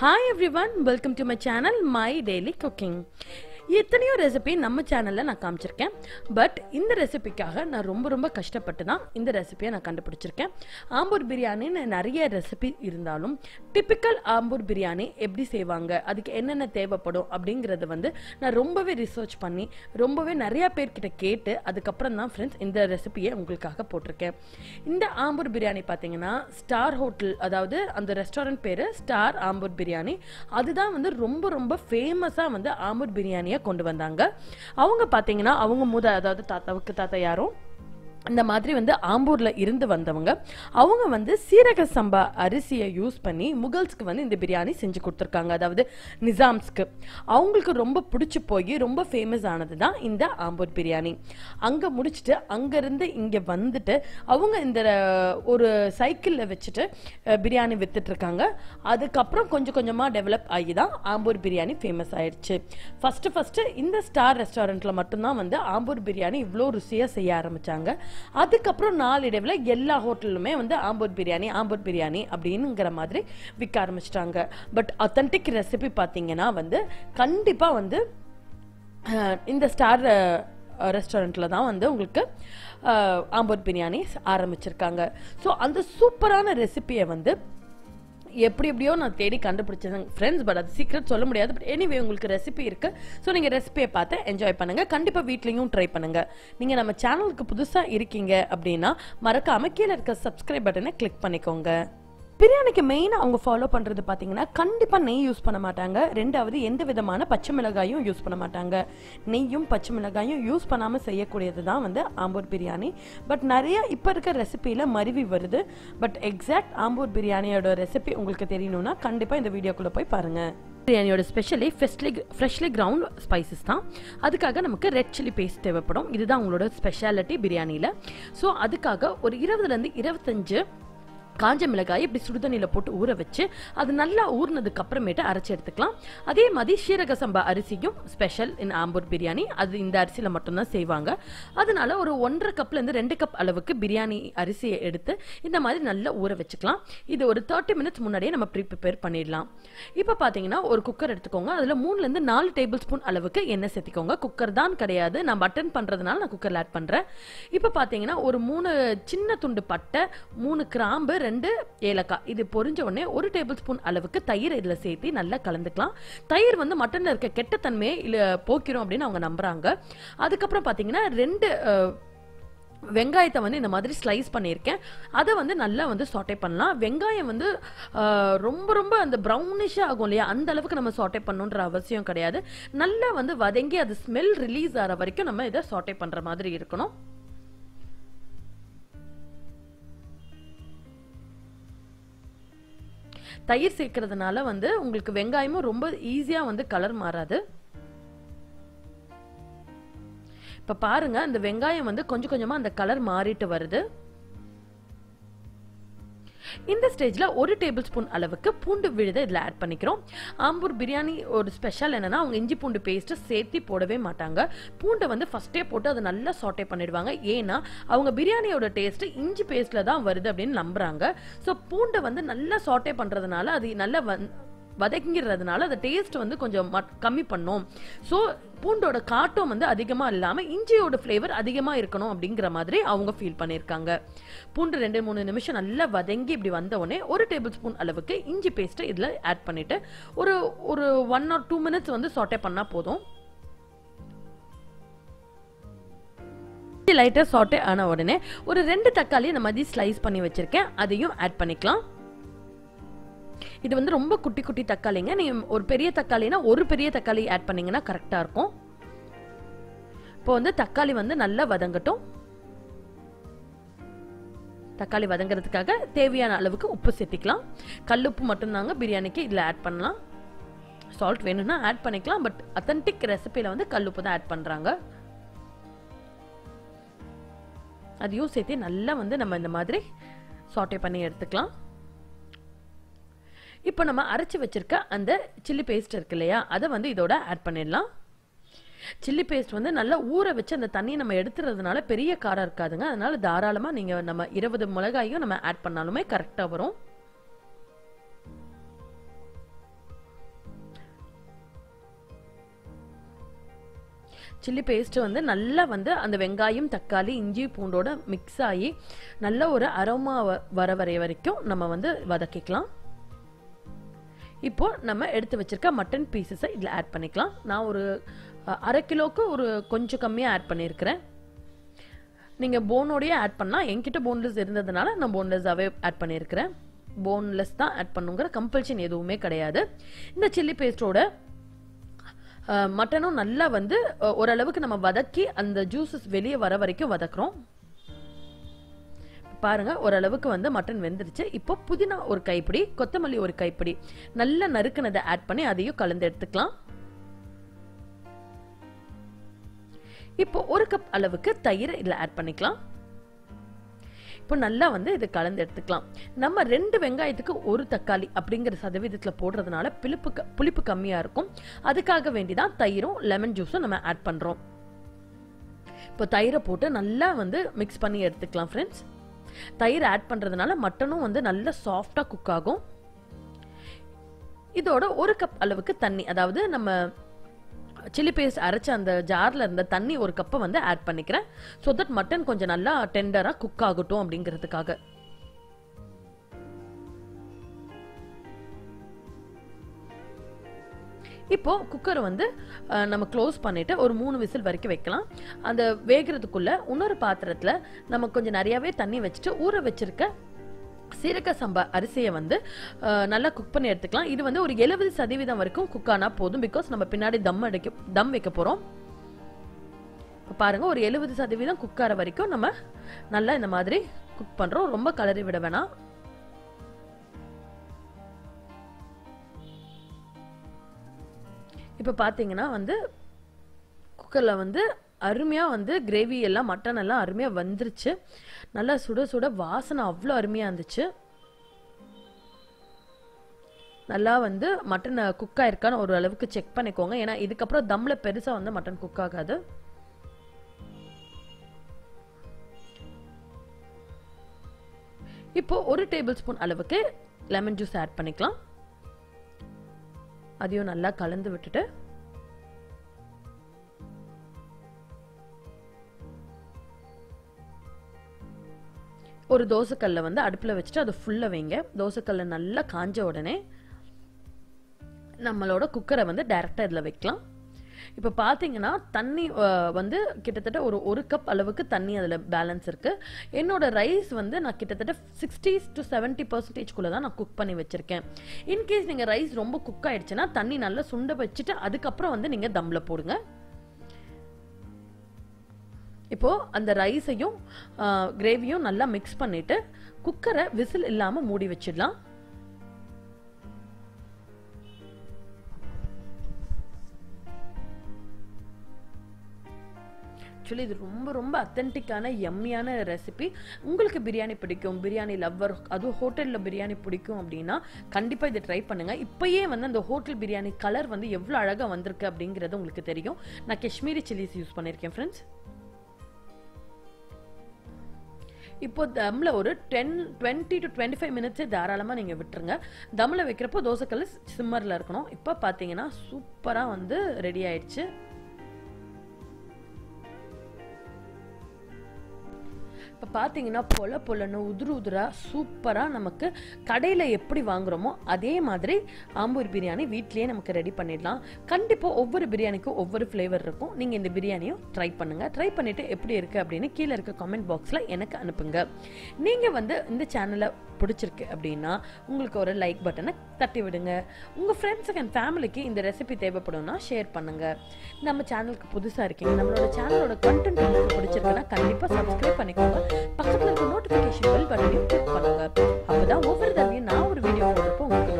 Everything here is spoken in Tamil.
Hi everyone, welcome to my channel My Daily Cooking. எத்தனையோ ரெசிபி நம்ம சேனலில் நான் காமிச்சிருக்கேன். பட் இந்த ரெசிபிக்காக நான் ரொம்ப ரொம்ப கஷ்டப்பட்டு தான் இந்த ரெசிபியை நான் கண்டுபிடிச்சிருக்கேன். ஆம்பூர் பிரியாணின்னு நிறைய ரெசிபி இருந்தாலும் டிப்பிக்கல் ஆம்பூர் பிரியாணி எப்படி செய்வாங்க அதுக்கு என்னென்ன தேவைப்படும் அப்படிங்கிறத வந்து நான் ரொம்பவே ரிசர்ச் பண்ணி ரொம்பவே நிறையா பேர்கிட்ட கேட்டு அதுக்கப்புறம் தான் ஃப்ரெண்ட்ஸ் இந்த ரெசிபியை உங்களுக்காக போட்டிருக்கேன். இந்த ஆம்பூர் பிரியாணி பார்த்தீங்கன்னா ஸ்டார் ஹோட்டல் அதாவது அந்த ரெஸ்டாரண்ட் பேர் ஸ்டார் ஆம்பூர் பிரியாணி. அதுதான் வந்து ரொம்ப ரொம்ப ஃபேமஸாக வந்து ஆம்பூர் பிரியாணியை கொண்டு வந்தாங்க. அவங்க பார்த்தீங்கன்னா அவங்க மூத அதாவது தாத்தாவுக்கு தாத்தா யாரும் இந்த மாதிரி வந்து ஆம்பூரில் இருந்து வந்தவங்க அவங்க வந்து சீரக சம்பா அரிசியை யூஸ் பண்ணி முகல்ஸ்க்கு வந்து இந்த பிரியாணி செஞ்சு கொடுத்துருக்காங்க. அதாவது நிசாம்ஸ்க்கு. அவங்களுக்கு ரொம்ப பிடிச்சி போய் ரொம்ப ஃபேமஸ் ஆனது தான் இந்த ஆம்பூர் பிரியாணி. அங்கே முடிச்சுட்டு அங்கேருந்து இங்கே வந்துட்டு அவங்க இந்த ஒரு சைக்கிளில் வச்சுட்டு பிரியாணி விற்றுட்ருக்காங்க அதுக்கப்புறம் கொஞ்சம் கொஞ்சமாக டெவலப் ஆகி தான் ஆம்பூர் பிரியாணி ஃபேமஸ் ஆயிடுச்சு ஃபஸ்ட்டு ஃபஸ்ட்டு இந்த ஸ்டார் ரெஸ்டாரண்ட்டில் மட்டும்தான் வந்து ஆம்பூர் பிரியாணி இவ்வளோ ருசியாக செய்ய ஆரம்பித்தாங்க அதுக்கப்புறம் நாளடைவில் எல்லா ஹோட்டலுமே வந்து ஆம்பூர் பிரியாணி ஆம்பூர் பிரியாணி அப்படின்னுங்கிற மாதிரி விற்க ஆரம்பிச்சிட்டாங்க. பட் அத்தன்டிக் ரெசிபி பார்த்தீங்கன்னா வந்து கண்டிப்பாக வந்து இந்த ஸ்டார் ரெஸ்டாரண்ட்டில் தான் வந்து உங்களுக்கு ஆம்பூர் பிரியாணி ஆரம்பிச்சிருக்காங்க. ஸோ அந்த சூப்பரான ரெசிபியை வந்து எப்படி எப்படியோ நான் தேடி கண்டுபிடிச்சேன் ஃப்ரெண்ட்ஸ் பட் அது சீக்கிரம் சொல்ல முடியாது. பட் எனிவே உங்களுக்கு ரெசிபி இருக்கு. ஸோ நீங்கள் ரெசிபியை பார்த்து என்ஜாய் பண்ணுங்க. கண்டிப்பாக வீட்லேயும் ட்ரை பண்ணுங்க. நீங்கள் நம்ம சேனலுக்கு புதுசாக இருக்கீங்க அப்படின்னா மறக்க கீழே இருக்க சப்ஸ்கிரைப் பட்டனை கிளிக் பண்ணிக்கோங்க. பிரியாணிக்கு மெயினாக அவங்க ஃபாலோ பண்ணுறது பார்த்தீங்கன்னா கண்டிப்பாக நெய் யூஸ் பண்ண மாட்டாங்க. ரெண்டாவது எந்த விதமான பச்சை மிளகாயும் யூஸ் பண்ண மாட்டாங்க. நெய்யும் பச்சை மிளகாயும் யூஸ் பண்ணாமல் செய்யக்கூடியது தான் வந்து ஆம்பூர் பிரியாணி. பட் நிறைய இப்போ இருக்க ரெசிப்பியில் மருவி வருது. பட் எக்ஸாக்ட் ஆம்பூர் பிரியாணியோட ரெசிபி உங்களுக்கு தெரியணும்னா கண்டிப்பாக இந்த வீடியோக்குள்ளே போய் பாருங்கள் பிரியாணியோட specially freshly freshly ground spices தான். அதுக்காக நமக்கு ரெட் சில்லி பேஸ்ட் தேவைப்படும். இதுதான் உங்களோட ஸ்பெஷாலிட்டி பிரியாணியில். ஸோ அதுக்காக ஒரு இருபதுலேருந்து இருபத்தஞ்சு காஞ்ச மிளகாய் இப்படி சுடுதண்ணியில் போட்டு ஊற வச்சு அது நல்லா ஊறினதுக்கு அப்புறமேட்டு அரைச்சி எடுத்துக்கலாம். அதே மாதிரி சீரக சம்பா அரிசியும் ஸ்பெஷல் இன் ஆம்பூர் பிரியாணி. அது இந்த அரிசியில் மட்டும்தான் செய்வாங்க. அதனால ஒரு ஒன்றரை கப்லேருந்து ரெண்டு கப் அளவுக்கு பிரியாணி அரிசியை எடுத்து இந்த மாதிரி நல்லா ஊற வச்சுக்கலாம். இது ஒரு தேர்ட்டி மினிட்ஸ் முன்னாடியே நம்ம ப்ரீ ப்ரிப்பேர் பண்ணிடலாம். இப்போ பார்த்தீங்கன்னா ஒரு குக்கர் எடுத்துக்கோங்க. அதில் மூணுலேருந்து நாலு டேபிள் ஸ்பூன் அளவுக்கு எண்ணெய் சேர்த்திக்கோங்க. குக்கர் தான் கிடையாது. நான் பட்டன் பண்ணுறதுனால நான் குக்கரில் ஆட் பண்ணுறேன் இப்போ பார்த்தீங்கன்னா ஒரு மூணு சின்ன துண்டு பட்டை மூணு கிராம்பு ரெண்டு ஏலக்காய். இது பொரிஞ்ச உடனே ஒரு டேபிள் ஸ்பூன் அளவுக்கு தயிர் இதில் சேர்த்து நல்லா கலந்துக்கலாம். தயிர் வந்து மட்டனில் இருக்க கெட்டத்தன்மையை இல்லை போக்கிறோம் அப்படின்னு அவங்க நம்புகிறாங்க அதுக்கப்புறம் பார்த்தீங்கன்னா ரெண்டு வெங்காயத்தை வந்து இந்த மாதிரி ஸ்லைஸ் பண்ணியிருக்கேன். அதை வந்து நல்லா வந்து சாட்டே பண்ணலாம். வெங்காயம் வந்து ரொம்ப ரொம்ப அந்த ப்ரௌனிஷாக ஆகும் இல்லையா? அந்த அளவுக்கு நம்ம சாட்டே பண்ணணுன்ற அவசியம் கிடையாது. நல்லா வந்து வதங்கி அது ஸ்மெல் ரிலீஸ் ஆகிற வரைக்கும் நம்ம இதை சாட்டே பண்ணுற மாதிரி இருக்கணும். தயிர் சேர்க்கறதுனால வந்து உங்களுக்கு வெங்காயமும் ரொம்ப ஈஸியாக வந்து கலர் மாறாது. இப்போ பாருங்க இந்த வெங்காயம் வந்து கொஞ்சம் கொஞ்சமாக அந்த கலர் மாறிட்டு வருது. இந்த ஸ்டேஜில் ஒரு டேபிள் ஸ்பூன் அளவுக்கு பூண்டு விழுதை இதில் ஆட் பண்ணிக்கிறோம். ஆம்பூர் பிரியாணி ஒரு ஸ்பெஷல் என்னென்னா அவங்க இஞ்சி பூண்டு பேஸ்ட்டு சேர்த்து போடவே மாட்டாங்க. பூண்டை வந்து ஃபஸ்ட்டே போட்டு அதை நல்லா சாட்டே பண்ணிடுவாங்க. ஏன்னா அவங்க பிரியாணியோட டேஸ்ட்டு இஞ்சி பேஸ்ட்டில் தான் வருது அப்படின்னு நம்புகிறாங்க ஸோ பூண்டை வந்து நல்லா சாட்டே பண்ணுறதுனால அது நல்லா வந் வதங்கிறதுனால அந்த டேஸ்ட் வந்து கொஞ்சம் மட் கம்மி பண்ணும். ஸோ பூண்டோட காட்டம் வந்து அதிகமாக இல்லாமல் இஞ்சியோட ஃப்ளேவர் அதிகமாக இருக்கணும் அப்படிங்கிற மாதிரி அவங்க ஃபீல் பண்ணியிருக்காங்க பூண்டு ரெண்டு மூணு நிமிஷம் நல்லா வதங்கி இப்படி வந்த உடனே ஒரு டேபிள் ஸ்பூன் அளவுக்கு இஞ்சி பேஸ்ட்டை இதில் ஆட் பண்ணிவிட்டு ஒரு ஒரு ஒன் ஆர் டூ மினிட்ஸ் வந்து சாட்டே பண்ணால் போதும். லைட்டாக சாட்டே ஆன உடனே ஒரு ரெண்டு தக்காளியை இந்த மாதிரி ஸ்லைஸ் பண்ணி வச்சுருக்கேன். அதையும் ஆட் பண்ணிக்கலாம். இது வந்து ரொம்ப குட்டி குட்டி தக்காளிங்க. நீங்கள் ஒரு பெரிய தக்காளினா ஒரு பெரிய தக்காளி ஆட் பண்ணீங்கன்னா கரெக்டாக இருக்கும். இப்போ வந்து தக்காளி வந்து நல்லா வதங்கட்டும். தக்காளி வதங்குறதுக்காக தேவையான அளவுக்கு உப்பு சேர்த்திக்கலாம். கல்லுப்பு மட்டும்தாங்க பிரியாணிக்கு இதில் ஆட் பண்ணலாம். சால்ட் வேணும்னா ஆட் பண்ணிக்கலாம் பட் அத்தன்டிக் ரெசிபியில் வந்து கல்லுப்பு தான் ஆட் பண்ணுறாங்க அதையும் சேர்த்து நல்லா வந்து நம்ம இந்த மாதிரி சாட்டே பண்ணி எடுத்துக்கலாம். இப்போ நம்ம அரைச்சி வச்சிருக்க அந்த சில்லி பேஸ்ட் இருக்கு இல்லையா? அதை வந்து இதோட ஆட் பண்ணிடலாம். சில்லி பேஸ்ட் வந்து நல்லா ஊற வச்சு அந்த தண்ணியை நம்ம எடுத்துறதுனால பெரிய காரம் இருக்காதுங்க. அதனால தாராளமாக நீங்கள் நம்ம இருபது மிளகாயும் நம்ம ஆட் பண்ணாலுமே கரெக்டாக வரும். சில்லி பேஸ்ட்டு வந்து நல்லா வந்து அந்த வெங்காயம் தக்காளி இஞ்சி பூண்டோட மிக்ஸ் ஆகி நல்ல ஒரு அரோமா வர வரை வரைக்கும் நம்ம வந்து வதக்கிக்கலாம். இப்போது நம்ம எடுத்து வச்சுருக்க மட்டன் பீசஸை இதில் ஆட் பண்ணிக்கலாம். நான் ஒரு அரை கிலோவுக்கு ஒரு கொஞ்சம் கம்மியாக ஆட் பண்ணியிருக்கிறேன் நீங்கள் போனோடையே ஆட் பண்ணால் என்கிட்ட போன்லெஸ் இருந்ததுனால நான் போன்லெஸ்ஸாகவே ஆட் பண்ணியிருக்கிறேன் போன்லெஸ் தான் ஆட் பண்ணுங்கிற கம்பல்ஷன் எதுவுமே கிடையாது. இந்த சில்லி பேஸ்டோட மட்டனும் நல்லா வந்து ஓரளவுக்கு நம்ம வதக்கி அந்த ஜூஸஸ் வெளியே வர வரைக்கும் வதக்குறோம். பாருங்க ஓரளவுக்கு வந்து மட்டன் வெந்துருச்சு. இப்போ புதினா ஒரு கைப்பிடி கொத்தமல்லி ஒரு கைப்பிடி. நல்லா நறுக்குனதை ஆட் பண்ணி அதையும் கலந்து எடுத்துக்கலாம். இப்போ ஒரு கப் அளவுக்கு தயிரை இதில் ஆட் பண்ணிக்கலாம். இப்போ நல்லா வந்து இது கலந்து எடுத்துக்கலாம். நம்ம ரெண்டு வெங்காயத்துக்கு ஒரு தக்காளி அப்படிங்கிற சதவீதத்தில் போடுறதுனால பிளிப்பு புளிப்பு கம்மியாக இருக்கும். அதுக்காக வேண்டி தான் தயிரும் லெமன் ஜூஸும் நம்ம ஆட் பண்ணுறோம் இப்போ தயிரை போட்டு நல்லா வந்து மிக்ஸ் பண்ணி எடுத்துக்கலாம் ஃப்ரெண்ட்ஸ் தயிர் ஆட் பண்ணுறதுனால மட்டனும் வந்து நல்லா சாஃப்டாக குக் ஆகும். இதோட ஒரு கப் அளவுக்கு தண்ணி அதாவது நம்ம சில்லி பேஸ்ட் அரைச்ச அந்த ஜாரில் இருந்த தண்ணி ஒரு கப்பை வந்து ஆட் பண்ணிக்கிறேன். ஸோ தட் மட்டன் கொஞ்சம் நல்லா டெண்டராக குக் ஆகட்டும் அப்படிங்கிறதுக்காக. இப்போது குக்கரை வந்து நம்ம க்ளோஸ் பண்ணிவிட்டு ஒரு மூணு விசில் வரைக்கும் வைக்கலாம். அந்த வேகிறதுக்குள்ளே இன்னொரு பாத்திரத்தில் நம்ம கொஞ்சம் நிறையாவே தண்ணி வச்சுட்டு ஊற வச்சுருக்க சீரக சம்பா அரிசியை வந்து நல்லா குக் பண்ணி எடுத்துக்கலாம். இது வந்து ஒரு எழுபது சதவீதம் வரைக்கும் குக் ஆனால் போதும். பிகாஸ் நம்ம பின்னாடி தம் அடைக்க தம் வைக்க போகிறோம் இப்போ பாருங்கள் ஒரு எழுபது சதவீதம் குக் ஆகிற வரைக்கும் நம்ம நல்லா இந்த மாதிரி குக் பண்ணுறோம் ரொம்ப கலரி விட வேணாம். இப்போ பார்த்தீங்கன்னா வந்து குக்கரில் வந்து அருமையாக வந்து கிரேவி எல்லாம் மட்டன் எல்லாம் அருமையாக வந்துருச்சு. நல்லா சுட சுட வாசனை அவ்வளோ அருமையாக இருந்துச்சு. நல்லா வந்து மட்டன் குக் ஆயிருக்கான்னு ஒரு அளவுக்கு செக் பண்ணிக்கோங்க. ஏன்னா இதுக்கப்புறம் தம்ல பெருசாக வந்து மட்டன் குக் ஆகாது. இப்போ ஒரு டேபிள் ஸ்பூன் அளவுக்கு லெமன் ஜூஸ் ஆட் பண்ணிக்கலாம். அதையும் நல்லா கலந்து விட்டுட்டு ஒரு தோசைக்கல்லை வந்து அடுப்பில் வச்சுட்டு அதை ஃபுல்லாக வைங்க. தோசைக்கல்லை நல்லா காஞ்ச உடனே நம்மளோட குக்கரை வந்து டைரெக்டாக இதில் வைக்கலாம். இப்போ பார்த்தீங்கன்னா தண்ணி வந்து கிட்டத்தட்ட ஒரு ஒரு கப் அளவுக்கு தண்ணி அதில் பேலன்ஸ் இருக்குது என்னோட ரைஸ் வந்து நான் கிட்டத்தட்ட சிக்ஸ்டி டு செவன்ட்டி பர்சன்டேஜ்குள்ளே தான் நான் குக் பண்ணி வச்சுருக்கேன். இன்கேஸ் நீங்கள் ரைஸ் ரொம்ப குக் ஆயிடுச்சுன்னா தண்ணி நல்லா சுண்ட வச்சுட்டு அதுக்கப்புறம் வந்து நீங்கள் தம்மில் போடுங்க. இப்போது அந்த ரைஸையும் கிரேவியும் நல்லா மிக்ஸ் பண்ணிவிட்டு குக்கரை விசில் இல்லாமல் மூடி வச்சிடலாம். ஆக்சுவலி இது ரொம்ப ரொம்ப அத்தன்டிக்கான எம்மியான ரெசிபி உங்களுக்கு பிரியாணி பிடிக்கும் பிரியாணி லவ்வர் அதுவும் ஹோட்டலில் பிரியாணி பிடிக்கும் அப்படின்னா கண்டிப்பாக இதை ட்ரை பண்ணுங்க. இப்போயே வந்து அந்த ஹோட்டல் பிரியாணி கலர் வந்து எவ்வளோ அழகாக வந்திருக்கு அப்படிங்கிறது உங்களுக்கு தெரியும். நான் காஷ்மீரி சில்லிஸ் யூஸ் பண்ணியிருக்கேன் ஃப்ரெண்ட்ஸ் இப்போ தம்மில் ஒரு ten twenty to twenty five மினிட்ஸே தாராளமாக நீங்கள் விட்டுருங்க. தம்மில் வைக்கிறப்போ தோசைக்கல் சிம்மரில் இருக்கணும். இப்போ பார்த்தீங்கன்னா சூப்பராக வந்து ரெடி ஆயிடுச்சு. பார்த்தீங்கன்னா பொல பொலன்னு உதுரு உதுரா சூப்பராக நமக்கு கடையில் எப்படி வாங்குறோமோ அதே மாதிரி ஆம்பூர் பிரியாணி வீட்லேயே நமக்கு ரெடி பண்ணிடலாம். கண்டிப்பாக ஒவ்வொரு பிரியாணிக்கும் ஒவ்வொரு ஃப்ளேவர் இருக்கும். நீங்கள் இந்த பிரியாணியும் ட்ரை பண்ணுங்கள் ட்ரை பண்ணிவிட்டு எப்படி இருக்குது அப்படின்னு கீழே இருக்க கமெண்ட் பாக்ஸில் எனக்கு அனுப்புங்க. நீங்கள் வந்து இந்த சேனலை பிடிச்சிருக்கு அப்படின்னா உங்களுக்கு ஒரு லைக் பட்டனை தட்டி விடுங்க. உங்கள் ஃப்ரெண்ட்ஸுக்கு அண்ட் ஃபேமிலிக்கு இந்த ரெசிபி தேவைப்படும்னா ஷேர் பண்ணுங்கள் நம்ம சேனலுக்கு புதுசாக இருக்கீங்க நம்மளோட சேனலோட கண்டென்ட் உங்களுக்கு பிடிச்சிருக்குன்னா பக்கத்தில் இருக்க நோட்டிஃபிகேஷன் பெல் பட்டனையும் கிளிக் பண்ணுங்கள் அப்போ தான் ஒவ்வொரு தடவையும் நான் ஒரு வீடியோ போடுறப்போ உங்களுக்கு